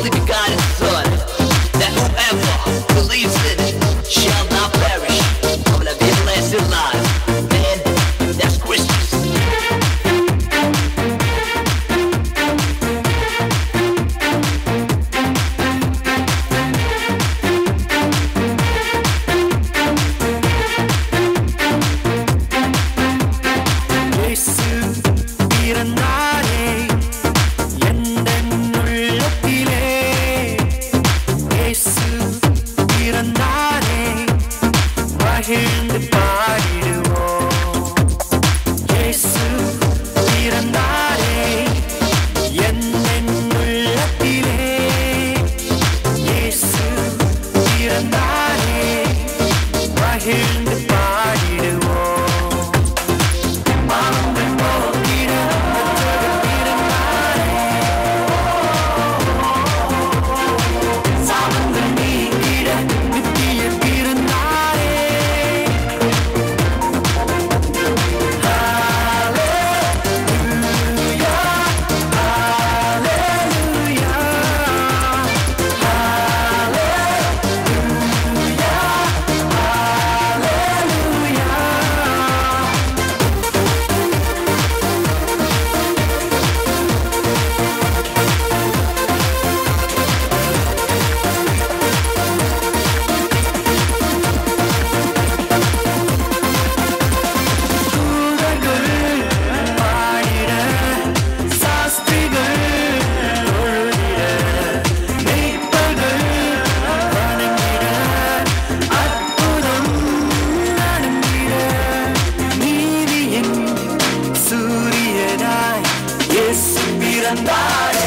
simply begotten பிறந்தாரே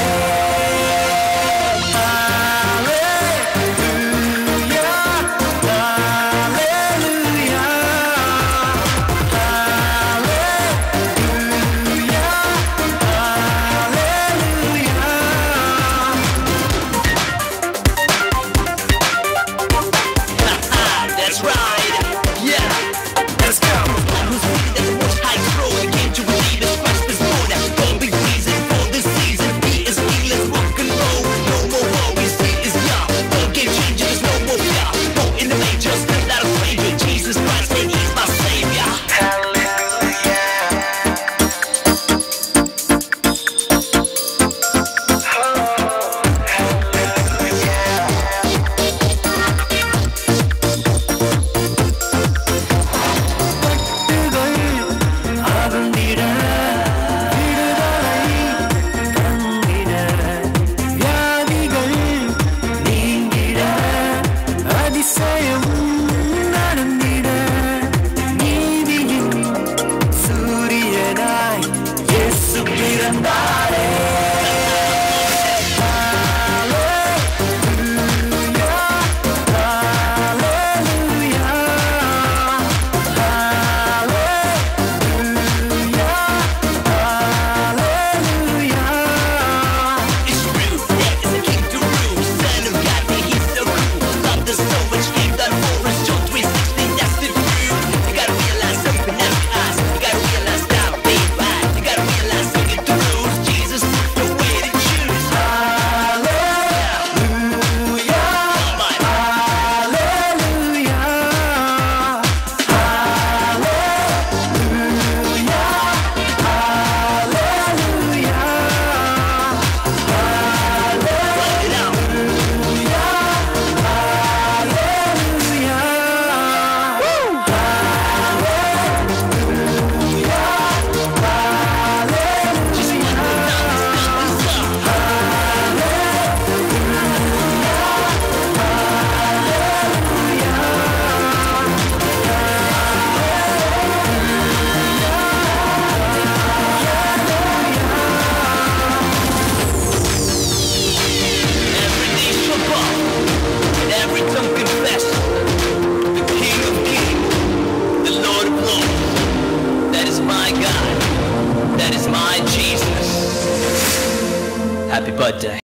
enfrentarei. Happy birthday.